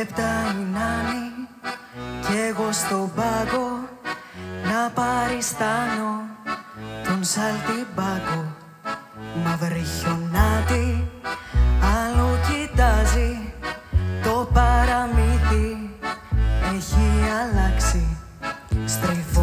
Επτά η κι εγώ στον πάγο να παριστάνω τον σαλτιμπάκο Μαύρη χιονάτη άλλο κοιτάζει το παραμύθι. Έχει αλλάξει στριφτή